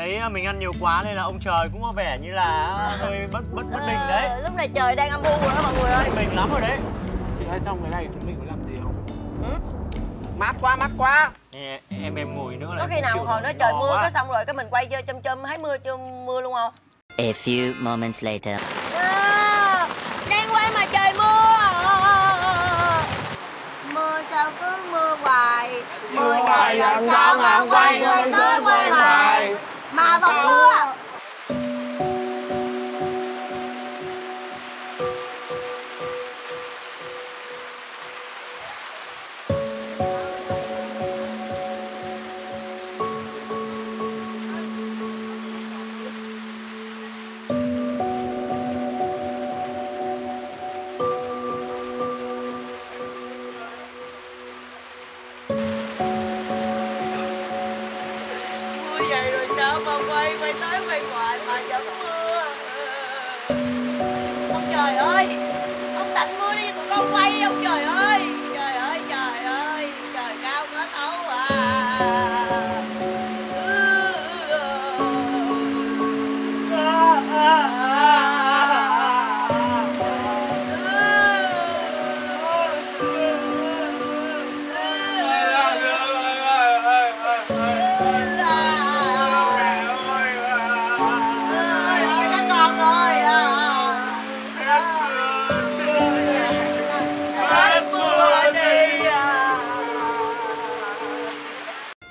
thấy à, mình ăn nhiều quá nên là ông trời cũng có vẻ như là hơi bất bất bất bình đấy. Ờ, lúc này trời đang âm u rồi đó mọi người ơi. Bình lắm rồi đấy. Chị ơi xong cái này chúng mình có làm gì không? ừ? Mát quá, mát quá. Nè, em em ngồi nữa là có khi nào hồi nổi trời mưa quá. cái xong rồi cái mình quay chơi chôm chôm hái mưa chôm mưa luôn không? A few moments later. À, đang quay mà trời mưa. Mưa sao cứ mưa hoài? Mưa ngày làm sao mà quay tới quay hoài mà vẫn mưa con quay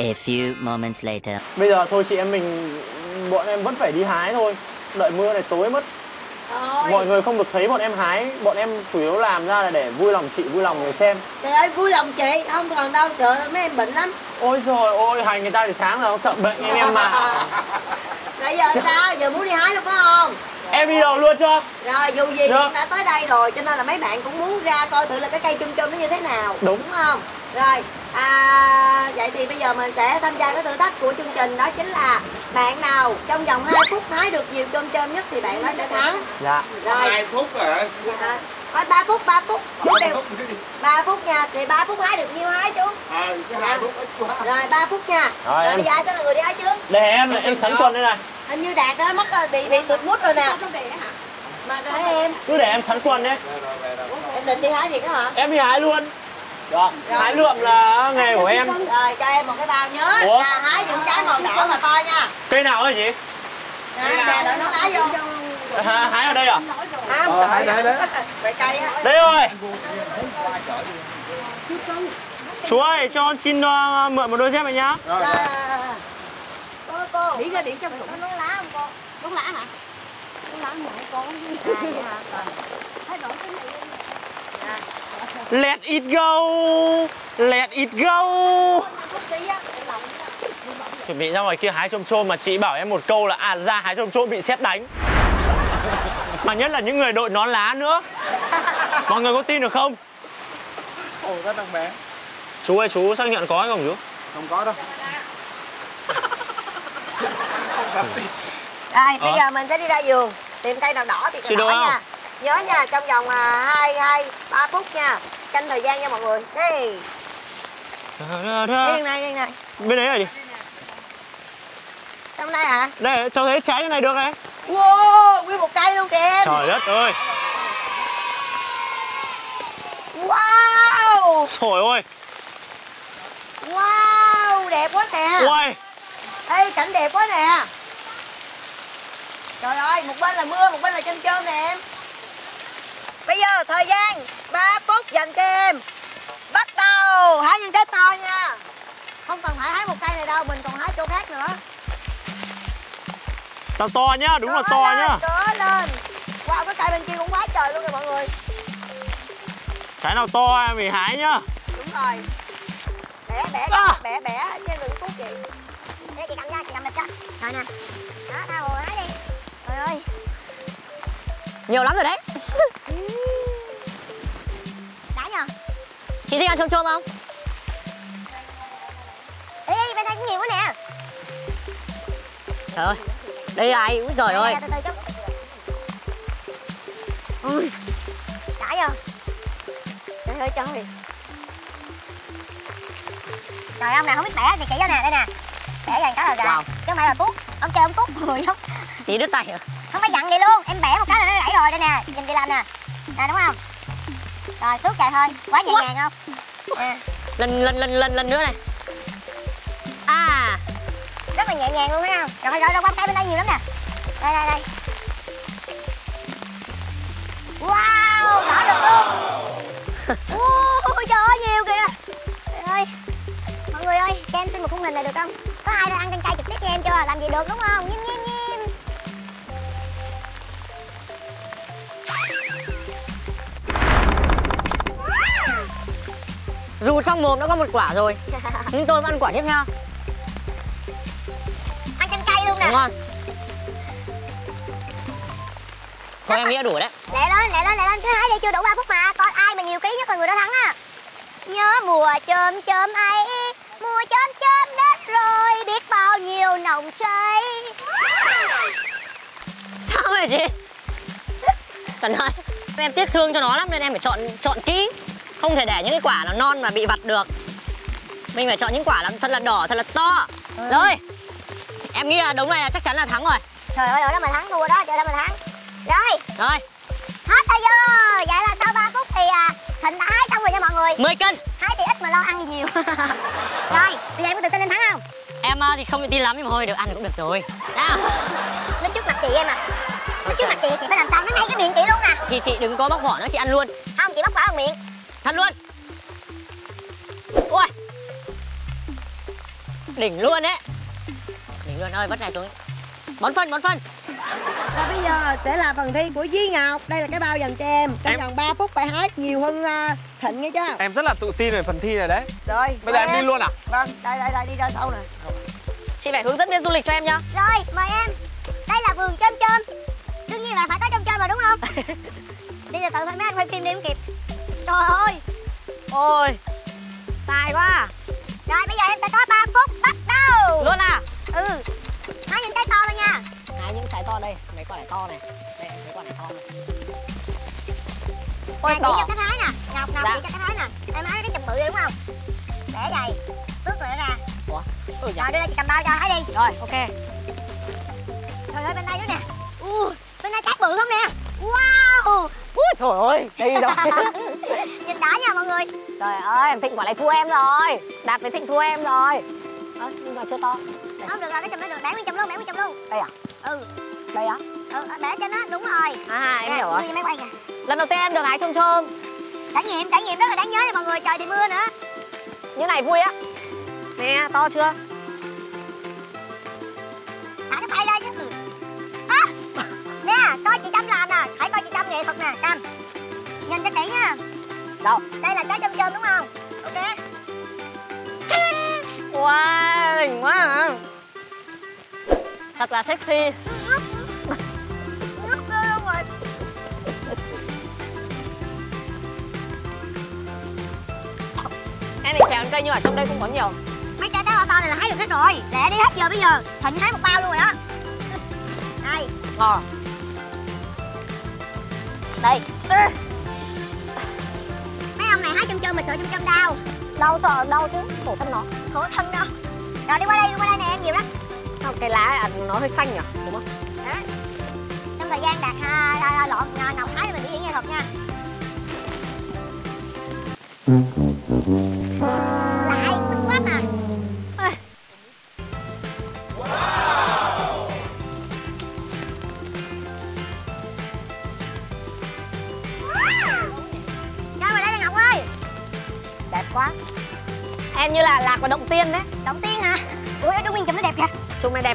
A few moments later. bây giờ thôi chị em mình bọn em vẫn phải đi hái thôi. Đợi mưa này tối mất. Mọi người không được thấy bọn em hái. Bọn em chủ yếu làm ra là để vui lòng chị vui lòng người xem. Trời ơi vui lòng chị. Không còn đâu sợ mấy em bệnh lắm. Ôi rồi ôi hành người ta thì sáng rồi sợ bệnh em em mà. Bây giờ sao? Giờ muốn đi hái luôn phải không? Em đi đầu luôn cho rồi dù gì Được. cũng đã tới đây rồi cho nên là mấy bạn cũng muốn ra coi thử là cái cây chum chum nó như thế nào. Đúng. không rồi à, vậy thì bây giờ mình sẽ tham gia cái thử thách của chương trình đó chính là bạn nào trong vòng 2 phút hái được nhiều chôm chôm nhất thì bạn đó sẽ thắng. Dạ. Rồi. Hai phút à, thôi 3 phút 3 phút. Chú đều 3 phút nha thì 3 phút hái được nhiêu hái chú? À, cái hai phút ít quá. Rồi 3 phút nha. Rồi, rồi em- bây giờ ai sẽ là người đi hái trước? Để em em sẵn quần đây này. Hình như đạt đó mất rồi, bị bị tụt mút rồi nè. Mà rồi em. Cứ để em sẵn quần đấy em định đi hái gì đó hả? Em đi hái luôn được hái lượm là nghề của em. Rồi cho em một cái bao nhớ. Ủa? là hái những trái màu đỏ mà to nha. Cây nào hả chị? Nè đợi nó đá vô. Hái ở đây à? À, Ờ, hái đấy, đấy. Vậy cây á. Đây rồi. Chú ơi cho con xin ờ, mượn một đôi dép này nhá. Rồi, rồi. cô cô. Điểm ra điểm trong thùng có lá không cô? Đúng lá hả? Đúng lá mẹ con. Thấy đổi cái này let it go. Let it go. Chuẩn bị ra ngoài kia hái chôm chôm mà chị bảo em một câu là à ra hái chôm chôm bị xét đánh. Mà nhất là những người đội nón lá nữa. Mọi người có tin được không? Ồ, rất đang bé. Chú ơi chú xác nhận có hay không chú? Không có đâu. Rồi, bây Ờ. giờ mình sẽ đi ra vườn tìm cây nào đỏ thì cây đỏ nha. Nhớ nha, trong vòng à, 2 2 3 phút nha. Canh thời gian nha mọi người. Đây, đây này, đây này. bên đấy là gì Trong đây hả? đây cho thấy trái như này được này Wow, nguyên một cây luôn kìa trời đất ơi Wow! trời ơi Wow, đẹp quá nè. ui Ê, cảnh đẹp quá nè. Trời ơi, một bên là mưa, một bên là chôm chôm nè em. Bây giờ thời gian 3 phút dành cho em. Bắt đầu hái những trái to nha. Không cần phải hái một cây này đâu, mình còn hái chỗ khác nữa. to to nhá đúng là Cỡ to lên, nhá cỡ lên. Wow, cái cây bên kia cũng quá trời luôn kìa mọi người. trái nào to em mình hái nhá Đúng rồi. Bẻ bẻ À. bẻ bẻ trên đừng cuốc chị. Để chị cầm nha, chị cầm lịch cho. Rồi nè. Đó, tha hồ hái đi. Trời ơi. Nhiều lắm rồi đấy Chị thích ăn chôm chôm không? Ê, bên đây cũng nhiều quá nè. Trời ơi Đây ai, úi giời ơi Từ từ chút. Ui. Đã nhờ. Trời ơi trời. Trời ông nào không biết bẻ thì chỉ cho nè, đây nè. bẻ dàn cái là ra Wow. chứ không phải là tuốt ông chơi ông tuốt người không Tí đứt tay à? không phải dặn vậy luôn em bẻ một cái là nó đẩy rồi đây nè nhìn chị làm nè nè đúng không rồi tuốt chạy thôi quá nhẹ nhàng không? Nè Lần lần lần lần lần nữa này. À, rất là nhẹ nhàng luôn thấy không? Rồi rồi rồi qua tay bên đây nhiều lắm nè. Đây đây đây. Wow bỏ được luôn. Ui, trời ơi nhiều kìa. Trời ơi. Mọi người ơi cho em xin một khung hình này được không? Có ai đã ăn canh cay trực tiếp cho em chưa? Làm gì được đúng không? Nhim nhim nhim dù trong mồm đã có một quả rồi, nhưng tôi vẫn ăn quả tiếp theo. ăn canh cay luôn nè Đúng không? Thôi em nghĩ đủ đấy. lẹ lên lẹ lên lẹ lên cứ hái đi chưa đủ 3 phút mà coi ai mà nhiều ký nhất là người đó thắng á nhớ mùa chôm chôm ấy mùa chôm chôm đến rồi biết bao nhiêu nồng cháy Sao vậy chị? Cần ơi, em tiếc thương cho nó lắm nên em phải chọn chọn kỹ. Không thể để những cái quả nó non mà bị vặt được. Mình phải chọn những quả là thật là đỏ, thật là to. Rồi. Em nghĩ là đống này là chắc chắn là thắng rồi. trời ơi ở đó mà thắng thua đó trời đó mà thắng rồi Rồi, hết thời giờ vậy là sau 3 phút thì à, thịnh đã hái xong rồi nha mọi người 10 cân. hái thì ít mà lo ăn thì nhiều rồi bây giờ em có tự tin em thắng không Em à, thì không tự tin lắm nhưng mà thôi được ăn cũng được rồi. Nào. nó trước mặt chị em à nó trước mặt chị chị phải làm sao nó ngay cái miệng chị luôn nè Thì chị đừng có bóc vỏ nữa, chị ăn luôn. không chị bóc vỏ bằng miệng Thật luôn. Ui. Đỉnh luôn đấy. Đỉnh luôn ơi, vất này xuống. Bón phân, bón phân. Và bây giờ sẽ là phần thi của Duy Ngọc Đây là cái bao dành cho em Trong Em- vòng 3 phút phải hái nhiều hơn uh, Thịnh nghe chưa Em rất là tự tin về phần thi này đấy Rồi Bây giờ mời em đi luôn à? Vâng đây đây đây đi ra sau nè Chị phải hướng dẫn viên du lịch cho em nhá. rồi mời em đây là vườn chôm chôm đương nhiên là phải có chôm chôm rồi đúng không đi từ từ thôi mấy anh quay phim đi không kịp trời ơi. Ôi, tài quá. Rồi bây giờ em sẽ có 3 phút bắt đầu. Luôn à? ừ. Hái những trái to thôi nha. Hái những trái to đây, mấy quả này to này. Đây, mấy quả này to này. Ôi, chỉ đỏ. cho cái thái nè. Ngọc ngọc Dạ. chỉ cho cái thái nè. Em hái cái chùm bự đi đúng không? Để vậy. Tước rồi nó ra. Ủa? Ừ, dạ. rồi đưa đây chị cầm bao cho hái đi. Rồi, ok. trời ơi bên đây nữa nè. Ui, bên đây trái bự không nè? Wow. Ui, trời ơi, đây rồi. người Trời ơi, Thịnh quả này thua em rồi. Đạt với Thịnh thua em rồi. Ơ, nhưng mà chưa to. không được rồi cái chùm đó được bẻ nguyên chùm luôn bẻ nguyên chùm luôn Đây à? ừ Đây á? ừ bẻ cho nó đúng rồi À, em Nè, hiểu rồi. cho máy quay kìa Lần đầu tiên em được hái chôm chôm. trải nghiệm trải nghiệm rất là đáng nhớ nha mọi người trời thì mưa nữa Như này vui á. Nè, to chưa? thả cái tay ra chứ ừ. à, nè coi chị trâm làm nè hãy coi chị trâm nghệ thuật nè trâm nhìn cho kỹ nha Đâu? đây là trái chôm chôm đúng không ok Wow, đỉnh quá à. Thật là sexy. Em định trèo lên cây nhưng ở trong đây không có nhiều. mấy trái trái to này là hái được hết rồi lẹ đi hết giờ bây giờ thịnh hái một bao luôn rồi đó đây Ngon. đây này hái chôm chôm mà sợ chôm chôm đau Đau sợ đau chứ, khổ thân nó. khổ thân đâu rồi đi qua đây đi qua đây nè em nhiều lắm Sao cái lá à, nó hơi xanh nhỉ? Đúng không? đó trong thời gian đạt à, à, à, ngọc hái mình biểu diễn nghệ thuật nha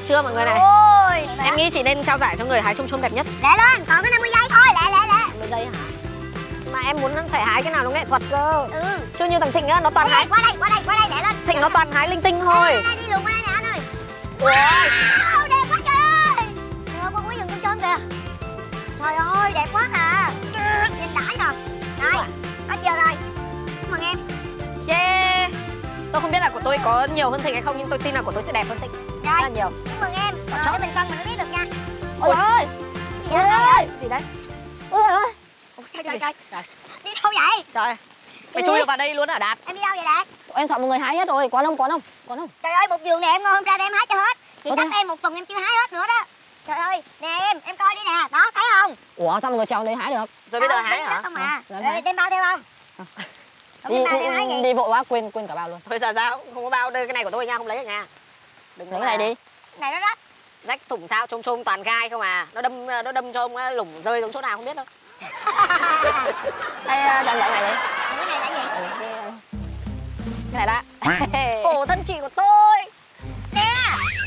chưa mọi người này? Ôi Em nghĩ chị nên trao giải cho người hái chôm chôm đẹp nhất. Lẹ lên, còn có 50 giây thôi, lẹ lẹ lẹ 10 giây hả? Mà em muốn phải hái cái nào nó nghệ thuật cơ. Ừ Chứ như thằng Thịnh á, nó toàn hái. qua đây, qua đây, qua đây, lẹ lên Thịnh nó toàn hái linh tinh thôi. Đây, đây, đi luôn qua đây nè anh ơi. Wow, đẹp quá trời Trời ơi, con quý rừng trong trơn kìa Trời ơi, đẹp quá à Nhìn đãi nè Rồi, hết giờ rồi Cảm ơn em Yeah. Tôi không biết là của tôi có nhiều hơn Thịnh hay không nhưng tôi tin là của tôi sẽ đẹp hơn Thịnh. Rất là Rồi, nhiều. cảm ơn em Rồi, để mình cân mình mới biết được nha Ôi ơi. Gì vậy? Gì đấy? Ôi ơi Trời trời trời Trời. Đi đâu vậy? Trời. Mày chui được vào đây luôn hả Đạt? Em đi đâu vậy Đạt? em sợ mọi người hái hết rồi còn không còn không còn không Trời ơi, một vườn này em ngon hôm ra đây em hái cho hết Chị thế? em một tuần em chưa hái hết nữa đó Trời ơi, nè em, em coi đi nè, đó thấy không? ủa sao mọi người trèo đấy hái được Rồi bây giờ hái hả? Không à, Dạ, rồi hái. đem bao theo không? Không đi đi, gì? đi vội quá quên quên cả bao luôn Thôi sao sao không có bao đây cái này của tôi nha không lấy được nha đừng lấy cái này đi. Này nó rách. Rách thủng sao trông trông toàn gai không à? Nó đâm nó đâm cho ông lủng rơi xuống chỗ nào không biết đâu. Đây lấy cái này. Đi Cái này là gì? Ừ, cái, cái này đã. Khổ thân chị của tôi. Nè,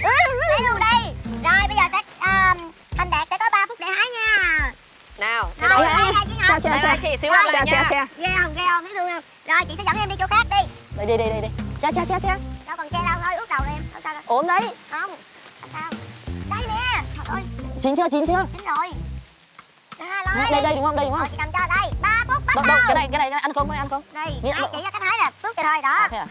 ừ, lấy luôn đi Rồi bây giờ sẽ, à, Thành Đạt sẽ có 3 phút để hái nha. Nào Rồi, rồi đây là chị đây là chị xíu Rồi, lại nha. Ghê không, ghê không, thấy thương không? Rồi chị sẽ dẫn em đi chỗ khác đi. Đây đi đi đi đi. Cha cha cha cha Đâu còn che đâu thôi, ướt đầu rồi không sao ốm đấy Không, sao? Đây nè, trời ơi, chín chưa? Chín chưa? Chín rồi. Đây đây, đây đúng không? Đây đúng không? Cầm cho đây, 3 phút bắt đầu đâu, cái này cái này ăn không cái này ăn không? Đây, Nhìn ai chỉ cho cách hái nè, tước cho thôi, đó. À, à?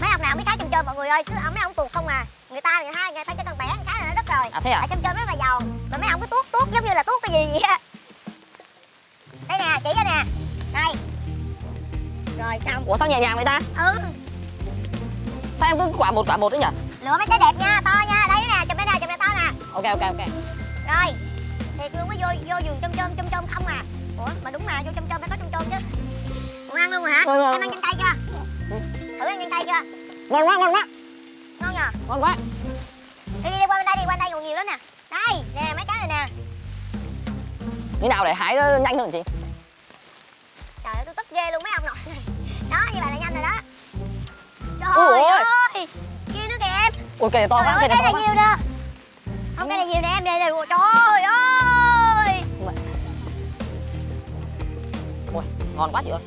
Mấy ông nào biết hái chôm chôm mọi người ơi, cứ ông mấy ông tuột không à. Người ta thì hai người ta chỉ cần bẻ một cái là nó đất rồi. À thế à? Tại chôm chôm rất là giòn Mà mấy ông cứ tuốt tuốt giống như là tuốt cái gì vậy á. Đây nè, chỉ cho nè. Đây. Rồi xong. Ủa sao nhẹ nhàng vậy ta? Ừ, sao em cứ quả một quả một đấy nhỉ lựa mấy cái đẹp nha, to nha. Đây nè, chùm đây nè, chùm đây to nè. Ok ok ok. Rồi. Thiệt luôn mới vô vô vườn chôm chôm chôm chôm không à. Ủa mà đúng mà vô chôm chôm phải có chôm chôm chứ. Còn ăn luôn rồi hả? Rồi, Em ăn chân tay chưa? Thử ăn chân tay chưa? ngon quá ngon quá. Ngon nhờ? ngon quá. Đi đi, đi qua bên đây đi, qua bên đây còn nhiều lắm nè. Đây, nè mấy cái này nè. Như nào để hái nhanh hơn chị? Trời ơi tôi tức ghê luôn mấy ông nội này. Đó, như vậy là nhanh rồi đó Trời ôi. ơi. Kia nữa kìa em. Ôi này to quá ơi, cây cái này này to quá. nhiều nè. Không, cái này nhiều nè em, đây này, trời ơi. Ôi. Ngon quá chị ơi.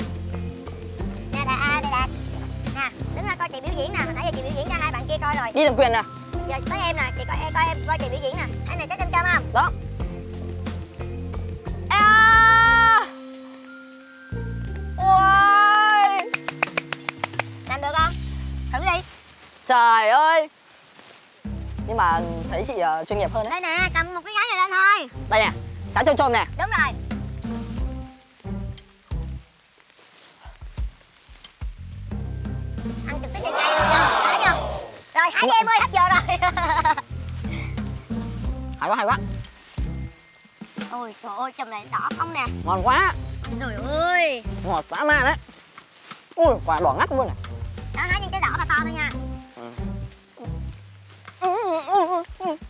Nè, Đạt, à, đây Đạt Nè, đứng ra coi chị biểu diễn nè, nãy giờ chị biểu diễn cho hai bạn kia coi rồi. Đi làm quyền nè. Giờ tới em nè, chị coi, em coi em coi chị biểu diễn nè. Anh này có chăm chăm không? đó. À! Ôi. Làm được không? Thử đi. Trời ơi. Nhưng mà thấy chị ờ, chuyên nghiệp hơn đấy. Đây nè, cầm một cái gái này lên thôi. Đây nè cá trôm trôm nè. Đúng rồi. Ăn trực tiếp trên cây luôn chưa? Đã chưa? Rồi, đi em ơi, hết giờ rồi. Hay quá hay quá. Ôi trời ơi, chùm này đỏ không nè. Ngon quá. Trời ơi. Ngọt dã man đấy. Ui quả đỏ ngắt luôn này Đó, hái những cái to thôi nha.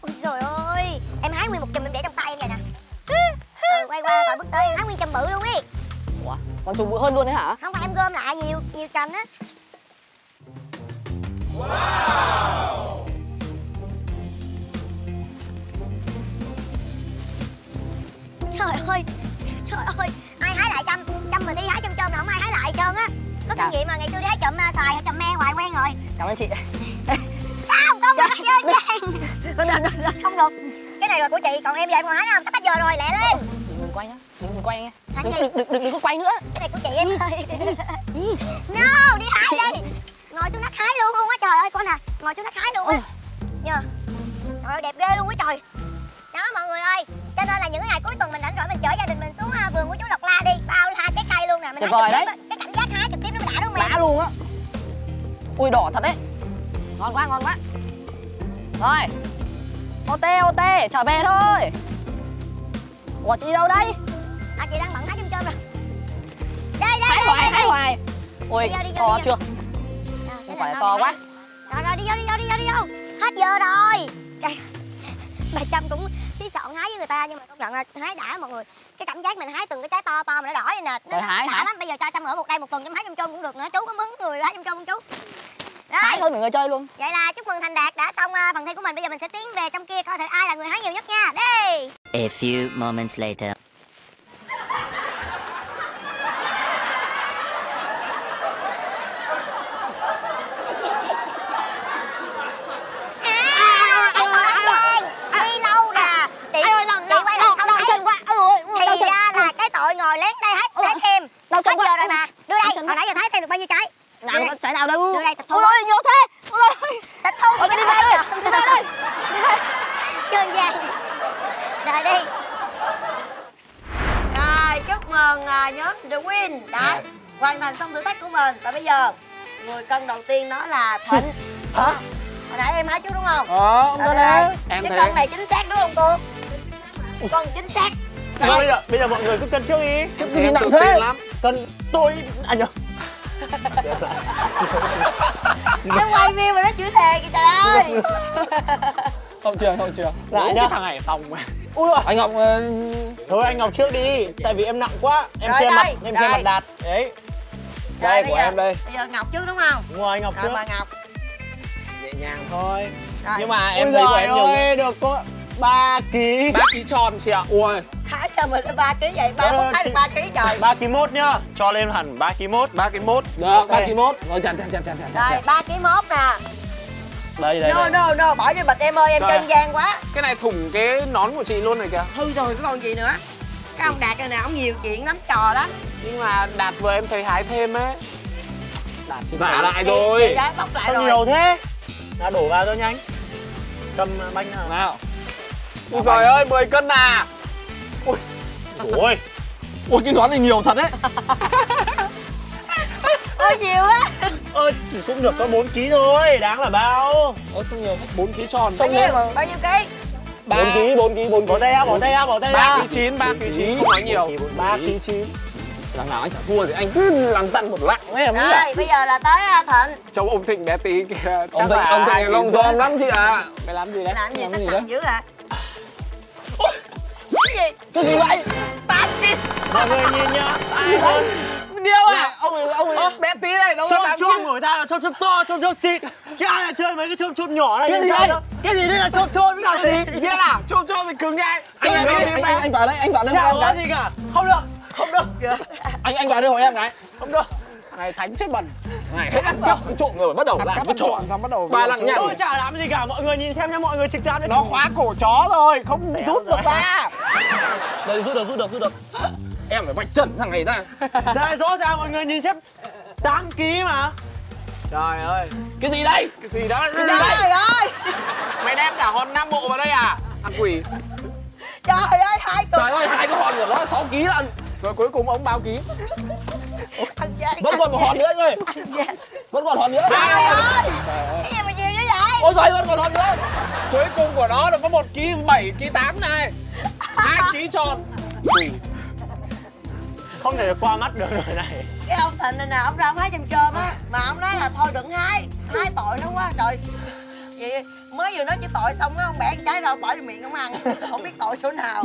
Ôi trời ơi Em hái nguyên một chùm em để trong tay em vậy nè. Ừ, Quay qua khỏi bước tới, hái nguyên chùm bự luôn ý ủa còn chùm bự hơn luôn đấy hả? Không phải em gom lại nhiều, nhiều cành á. Trời ơi, trời ơi, ai hái lại chăm, chăm mình đi hái chôm chôm là không ai hái lại trơn á Có kinh nghiệm mà ngày xưa đi hái chậm à, xài, chậm me hoài quen rồi. Cảm ơn chị. Không, không được chơi chơi Không được, không được. Cái này là của chị, còn em giờ em còn hái không? Sắp hết giờ rồi, lẹ lên. Đừng quay nhá đừng quay nha đừng đừng đừng, đừng, có quay nữa. Cái này của chị em ơi. No, đi hái đi. Ngồi xuống đất hái luôn luôn á, trời ơi con nè Ngồi xuống đất hái luôn á. Nhờ. Trời ơi, đẹp ghê luôn á trời. Đó mọi người ơi. Cho nên là những ngày cuối tuần mình rảnh rỗi mình chở gia đình mình xuống à, vườn của chú Lộc La đi. Bao la trái cây luôn nè mình Tuyệt vời đấy. Đã luôn á. Ui đỏ thật đấy. Ngon quá ngon quá. Rồi. Ô tê trở về thôi. Ủa chị đi đâu đây? À chị đang bận hái chôm chôm rồi Đây đây hái đây, hoài đây, hái đây. hoài. Ui Đi vô, đi vô, to đi chưa? Rồi, không phải to quá. Rồi rồi đi vô đi vô đi vô đi vô. Hết giờ rồi. Trời. Bà Trâm cũng xí xọn hái với người ta nhưng mà công nhận là hái đã mọi người cái cảm giác mình hái từng cái trái to to mà nó đỏ vậy nè. Nó hái hả? lắm bây giờ cho Trâm ở một đây một tuần Trâm hái trong chôm cũng được nữa. Chú có mướn người hái trong chôm không chú? Hái thôi mọi người chơi luôn. Vậy là chúc mừng Thành Đạt đã xong à, phần thi của mình. Bây giờ mình sẽ tiến về trong kia coi thử ai là người hái nhiều nhất nha. Đi. A few moments later. 10 cân đầu tiên đó là Thịnh. Hả? Ờ, hồi nãy em hái trước đúng không? Ờ, ông Thịnh hái Em Cái cân này chính xác đúng không cô? cân chính xác. Bây giờ, bây giờ mọi người cứ cân trước đi. Cái gì nặng thế? Lắm. Cân tôi... À nhầm. Nó quay phim mà nó chửi thề kìa trời ơi. Không chưa, không chưa Lại nhá. thằng này phòng mà. Ui rồi. Anh Ngọc... Ờ, Thôi anh Ngọc trước đi. Tại vì em nặng quá. Em rồi, che mặt, em che mặt đạt. Đấy đây của giờ- em đây. bây giờ ngọc trước đúng không? Đúng rồi ngọc rồi trước. mời ngọc. Nhẹ nhàng thôi. Rồi. Nhưng mà em ui thấy của em nhiều ơi được có 3 ký. Ba ký tròn chị ạ. Ui. Thái sao mình ba ký vậy? Ba Ờ, được ba ký trời. 3 ký mốt nhá. Cho lên hẳn 3 ký mốt. Ba ký mốt. Được ba ký mốt. Rồi chặt chặt chặt chặt chặt rồi ba ký mốt nè. Đây đây, no đây. no no bỏ vô bịch em ơi em chân gian quá. Cái này thủng cái nón của chị luôn này kìa. Hư rồi cái còn gì nữa cái ông đạt này nè ông nhiều chuyện lắm trò lắm. Nhưng mà đạt vừa em thấy hái thêm ấy đạt giả lại chị- rồi chị lại sao rồi. nhiều thế? Đã đổ vào cho nhanh. Cầm bánh nào? Nào. Ui trời ơi 10 cân à? Ôi. Ui cái nón này nhiều thật đấy. Ôi nhiều á ơi chỉ cũng được có 4 ký thôi. Đáng là bao. Ơ sao nhiều thế 4 ký tròn. Bao nhiêu? bao nhiêu ký 4 ký 4 ký 4 bỏ tay ra bỏ tay ra bỏ tay ra. ba ký chín ba ký chín. Không nói nhiều. Ba ký. chín. Lần nào anh chả thua thì anh cứ lằng tăn một lạng ấy em rồi bây giờ là tới à, thịnh. Trông ông thịnh bé tí kìa. Ông Thịnh- ông Thịnh lông ký giom lắm chị ạ. mày làm gì đấy? Làm gì sách đấy? dữ à cái gì? Cái gì vậy? 8 ký. Mọi người nhìn nhá. Ai hơn điêu à? Ông ấy ông ấy bé tí này đâu chôm có chôm của người ta là chôm chôm to chôm chôm xịn. Chứ ai lại chơi mấy cái chôm chôm nhỏ này Cái gì đây? cái gì đây là chôm chôm với là gì biết à trôm trôm thì cứng nhai anh anh anh anh vào đây anh vào đây em có gì cả. Không được không được. Anh anh vào đây hỏi em cái không được. Này thánh chết bẩn. Này hết ăn cắp trộm rồi bắt đầu làm cái trò xong bắt đầu Ba lằng nhằng. tôi chả làm gì cả mọi người nhìn xem nhá mọi người trực đấy nó khóa cổ chó rồi không rút được ra đây rút được rút được rút được em phải vạch trần thằng này ta đây rõ ràng mọi người nhìn xem. 8 ký mà. Trời ơi. Cái gì đây? Cái gì đó? Cái gì đây? Trời ơi. Mày đem cả hòn nam bộ vào đây à? Thằng quỷ. Trời ơi hai cục trời ơi hai cái hòn của nó 6 ký lận. Rồi cuối cùng ông bao ký. Thằng giang vẫn còn một hòn nữa anh ơi. Vẫn còn hòn nữa. Trời ơi. Cái gì mà nhiều như vậy? Ôi giời vẫn còn hòn nữa. Cuối cùng của nó là có một ký bảy ký tám này. Hai ký tròn. Quỷ không thể qua mắt được người này. Cái ông thịnh này nè ông ra ông hái chôm chôm á mà ông nói là thôi đừng hái hái tội nó quá trời. Vậy mới vừa nói chỉ tội xong á ông bẻ cái trái ra ông bỏ vô miệng ông ăn không biết tội chỗ nào.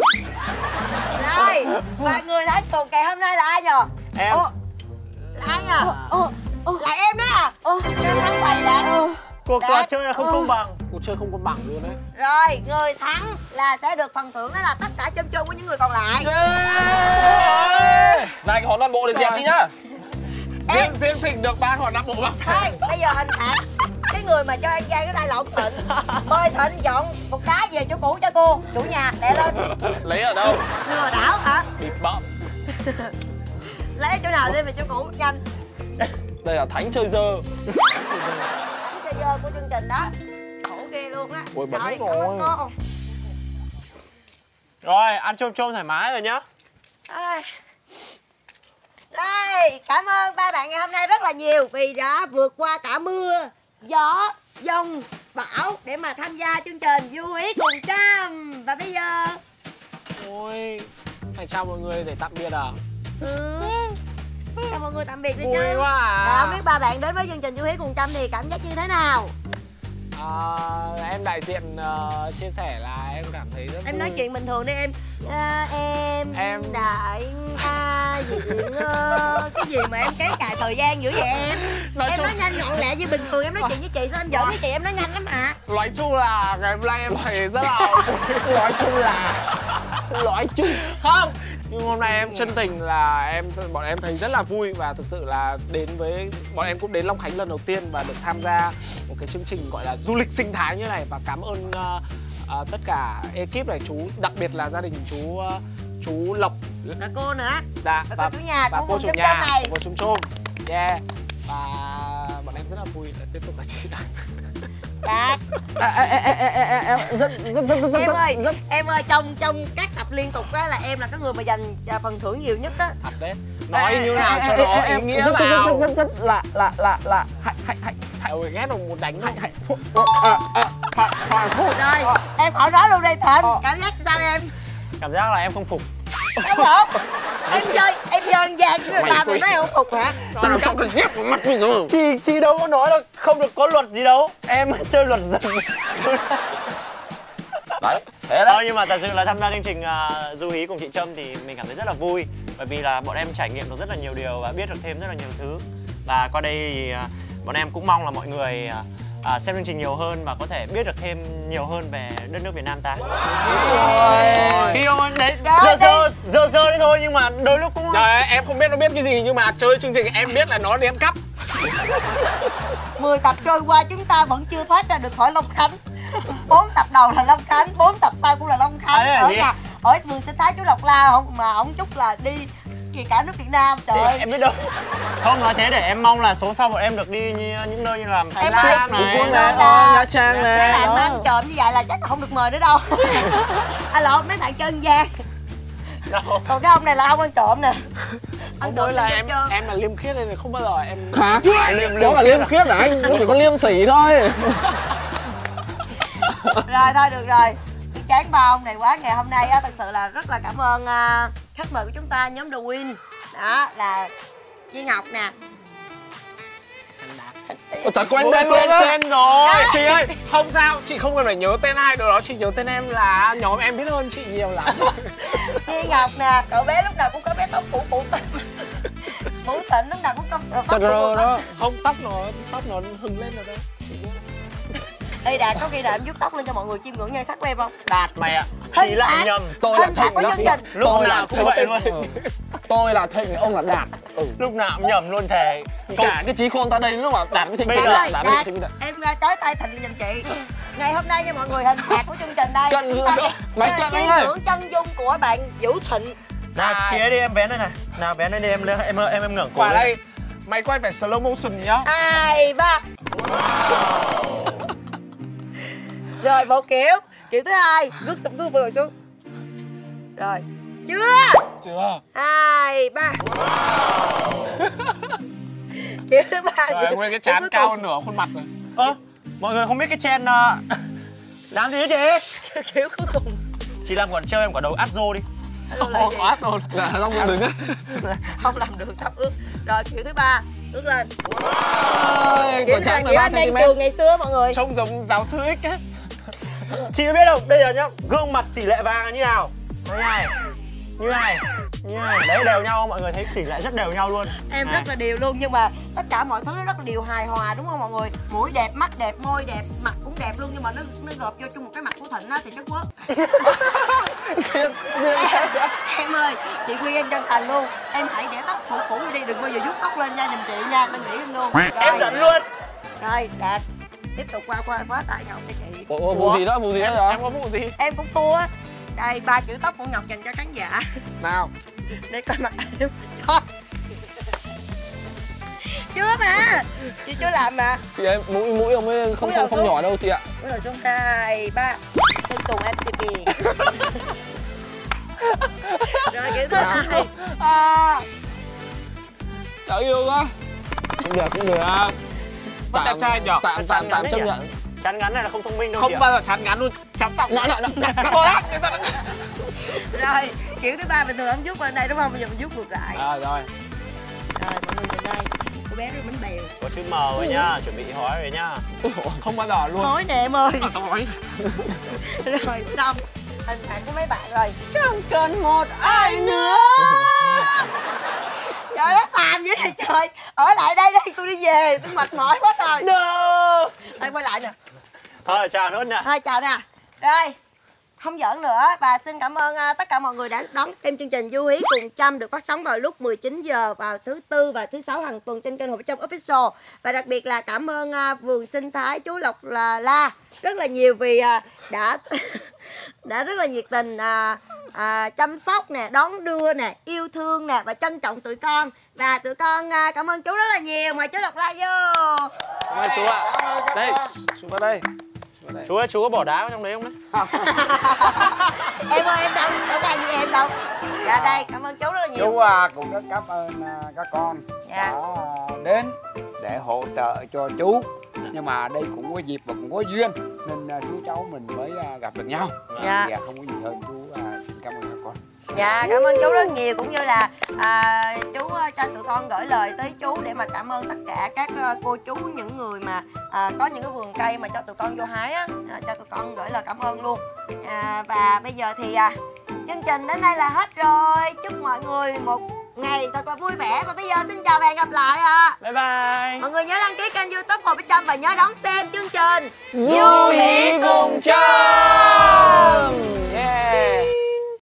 Đây và người thắng cuộc ngày hôm nay là ai nhờ? Em. Là ai nhờ? Là em đó à? Em thắng bày đạt cuộc trò chơi là không công bằng. Cuộc chơi không công bằng luôn đấy. Rồi người thắng là sẽ được phần thưởng đó là tất cả chôm chôm của những người còn lại. Này cái hòn non bộ để dẹp đi nhá. Riêng riêng thịnh được ba hòn nam bộ bằng Thôi, bây giờ hình phạt cái người mà cho anh Giang cái đây là ông Thịnh. Mời Thịnh dọn cục đá về chỗ cũ cho cô Chủ nhà, đè lên. Lấy ở đâu? Lừa đảo hả? bịt bợm. Lấy chỗ nào đi về chỗ cũ, nhanh. Đây là thánh chơi dơ Dơ của chương trình đó. Khổ ghê luôn á. Bẩn Rồi, cảm ơn cô rồi. ăn chôm chôm thoải mái rồi nhá. Ai. Đây, cảm ơn ba bạn ngày hôm nay rất là nhiều Vì đã vượt qua cả mưa, gió, dông, bão Để mà tham gia chương trình vui ý cùng trăm Và bây giờ ôi phải chào mọi người để tạm biệt à? Ừ, Chào mọi người tạm biệt đi vui chứ quá à không biết ba bạn đến với chương trình Du Hiếu cùng Trâm thì cảm giác như thế nào? À, em đại diện ờ, chia sẻ là em cảm thấy rất Em vui. nói chuyện bình thường đi em à, Em, Em- đại a diện Cái gì mà em kéo dài thời gian dữ vậy em nói Em chung nói nhanh gọn lẹ như bình thường em nói chuyện với chị sao em giỡn với chị em nói nhanh lắm hả? nói chung là ngày hôm nay em thấy rất là nói chung là nói chung không nhưng hôm nay em chân tình là em bọn em thấy rất là vui và thực sự là đến với bọn em cũng đến Long Khánh lần đầu tiên và được tham gia một cái chương trình gọi là du lịch sinh thái như này. Và cảm ơn ờ, ờ, tất cả ekip này chú đặc biệt là gia đình chú ờ, chú Lộc. Là cô nữa. Dạ, Và cô chủ nhà và cô chủ nhà của chôm chôm yeah. Và bọn em rất là vui. Để tiếp tục là chị Đạt em rất rất rất rất Em ơi, em ơi trong trong các tập liên tục á là em là cái người mà giành à, phần thưởng nhiều nhất á. Thật đấy. Nói như nào cho nó ý nghĩa rất, rất, rất, rất, rất là là là là hạnh hạnh hạnh hạnh. Ôi ghét rồi muốn đánh hạnh hạnh à, à, phải phải thôi rồi em khỏi nói luôn đi thịnh cảm giác sao em? Cảm giác là em không phục. Em phục em chơi ăn gian với người ta mà nói không phục hả? Tao cho cái dép vào mặt bây giờ chị chị đâu có nói là không được có luật gì đâu. Em chơi luật dần đấy thế Thôi đấy nhưng mà thật sự là tham gia chương trình uh, du hí cùng chị Trâm thì mình cảm thấy rất là vui. Bởi vì là bọn em trải nghiệm được rất là nhiều điều và biết được thêm rất là nhiều thứ. Và qua đây thì uh, bọn em cũng mong là mọi người uh, uh, xem chương trình nhiều hơn và có thể biết được thêm nhiều hơn về đất nước Việt Nam ta. Khi ông đấy dơ dơ dơ dơ đấy thôi nhưng mà đôi lúc cũng trời ơi, em không biết nó biết cái gì nhưng mà chơi chương trình em biết là nó đến cắp. 10 tập trôi qua chúng ta vẫn chưa thoát ra được khỏi Long Khánh. Bốn tập đầu là Long Khánh bốn tập sau cũng là Long Khánh. À, ở nhà ở vườn sinh thái chú Lộc La không mà ông chúc là đi gì cả nước Việt Nam trời Thì ơi. em biết đâu. Không nói thế để em mong là số sau bọn em được đi như, những nơi như là Thái Em Lan này. Phú Quốc này Nha Trang mấy này bạn mà ăn trộm như vậy là chắc là không được mời nữa đâu. Alo mấy bạn chân gian đâu. còn cái ông này là không ăn trộm nè. Trộm mới là em trơn. em là liêm khiết nên là không bao giờ em hả? Liêm- đó là liêm liêm khiết hả? Anh nó chỉ có liêm sỉ thôi. Rồi thôi được rồi chán ba ông này quá. Ngày hôm nay á thật sự là rất là cảm ơn à, khách mời của chúng ta nhóm The Win. Đó là Duy Ngọc nè. Ôi, chả quen tên quên luôn á. tên rồi. Chị ơi không sao chị không cần phải nhớ tên ai đâu đó. Chị nhớ tên em là nhóm em biết hơn chị nhiều lắm. Duy Ngọc nè cậu bé lúc nào cũng có bé tóc phủ phủ tịnh phủ tịnh lúc nào cũng có tóc phủ đó không tóc nó tóc nó hừng lên rồi đấy Ê Đạt có khi nào em vuốt tóc lên cho mọi người chiêm ngưỡng nhan sắc của em không? đạt mày ạ. Hình chị lại nhầm. tôi là thịnh của đó. chương trình lúc tôi nào là cũng thịnh vậy luôn Ừ. tôi là thịnh ông là đạt. Ừ. lúc nào cũng nhầm luôn thề. Cả cái trí khôn ta đây nó bảo đạt với thịnh Bây đạt giờ- đạt Đạt, đạt với Đạt, thịnh thịnh đạt em ra chói tay Thịnh giùm chị. Ngày hôm nay nha mọi người hình phạt của chương trình đây. Cận Chúng ta mày cận chiêm ơi. ngưỡng chân dung của bạn Vũ Thịnh. Nào chia đi em vén đây này. Nào vén đây đi em lên em em em ngẩng cổ đây mày quay phải slow motion nhá. Hai, ba Rồi một kiểu. Kiểu thứ hai Rút tập cứ vừa xuống. Rồi. Chưa? Chưa. Hai, ba. Kiểu thứ ba trời ơi, nguyên cái chán cao nửa khuôn mặt rồi. Ơ mọi người không biết cái chen uh, làm gì thế chị? Kiểu cuối cùng. Chị làm quả treo em quả đầu át rô đi. Là gì? quá rồi dạ xong rồi đừng á. Không làm được sắp ướt rồi kiểu thứ ba ướt lên. Ôi, kiểu này kiểu là 3 anh đang cm trường ngày xưa mọi người. Trông giống giáo sư X ấy chị có biết không? Đây là nhá gương mặt tỷ lệ vàng là như nào? Như này như này như này. Đấy đều nhau mọi người thấy tỷ lệ rất đều nhau luôn. Em Này. rất là đều luôn nhưng mà tất cả mọi thứ nó rất là điều hài hòa đúng không mọi người? Mũi đẹp mắt đẹp môi đẹp mặt cũng đẹp luôn nhưng mà nó nó gộp vô chung một cái mặt của thịnh á thì chất quốc em ơi chị khuyên em chân thành luôn. Em hãy để tóc phủ phủ đi đừng bao giờ vuốt tóc lên nha giùm chị nha mình nghĩ em luôn. Em dẫn luôn. Rồi đạt tiếp tục qua qua khóa tại ngọc cho chị. Ủa, ủa, vụ gì đó vụ gì đó em, rồi em có vụ gì? Em cũng á. đây ba kiểu tóc của ngọc dành cho khán giả. Nào. Để coi mặt Thôi. chưa mà. Chị chưa làm mà. Chị ấy mũi mũi ông ấy không Mũi không không xuống. nhỏ đâu chị ạ. Bắt đầu trong hai ba. Sơn tùng mtp rồi kiểu thứ hai. À, đáng yêu quá. Cũng được cũng được Vẫn đẹp trai nhở? tạm tạm tạm chấp nhận. Chắn ngắn này là không thông minh đâu không bao giờ chán ngắn luôn. Chấm tóc. Nọ nọ nọ bỏ lát rồi kiểu thứ ba bình thường em vuốt bên đây đúng không? Bây giờ mình vuốt ngược lại. À rồi. Rồi mọi người nhìn đây. Cô bé đưa bánh bèo. Có chữ M rồi nhá chuẩn bị hói rồi nhá không bao giờ luôn. Nói nè em ơi. À, nói rồi xong. Hình phạt của mấy bạn rồi. Chẳng cần một ai nữa trời nó xàm dữ vậy trời. Ở lại đây đây tôi đi về tôi mệt mỏi quá rồi no. Đây quay lại nè. Thôi chào hết nè. Thôi chào nè. Rồi không giỡn nữa và xin cảm ơn à, tất cả mọi người đã đón xem chương trình Du Hí cùng Trâm được phát sóng vào lúc 19 giờ vào thứ tư và thứ sáu hàng tuần trên kênh Hồ Trâm Official. Và đặc biệt là cảm ơn à, vườn sinh thái chú Lộc là La. Rất là nhiều vì à, đã đã rất là nhiệt tình à, à, chăm sóc nè đón đưa nè yêu thương nè và trân trọng tụi con. Và tụi con à, cảm ơn chú rất là nhiều. Mời chú Lộc La vô. Đây chú ạ. Đây chú vào đây. Chú vào đây. Chú ơi chú có bỏ đá vào trong đấy không đấy? Em ơi em đâu? Đâu có ai như em đâu? Dạ đây cảm ơn chú rất là nhiều. Chú à, cũng rất cảm ơn à, các con. Dạ. đã đến để hỗ trợ cho chú. Nhưng mà đây cũng có dịp và cũng có duyên nên à, chú cháu mình mới à, gặp được nhau. Dạ. dạ không có gì hơn chú à, xin cảm ơn các con Dạ cảm ơn chú rất nhiều cũng như là à, chú à, cho tụi con gửi lời tới chú để mà cảm ơn tất cả các à, cô chú những người mà à, có những cái vườn cây mà cho tụi con vô hái á à, cho tụi con gửi lời cảm ơn luôn. À, và bây giờ thì à, chương trình đến đây là hết rồi. Chúc mọi người một ngày thật là vui vẻ và bây giờ xin chào và hẹn gặp lại ạ. Bye bye. Mọi người nhớ đăng ký kênh youtube Hồ Bích Trâm và nhớ đón xem chương trình. Du Mỹ cùng Trâm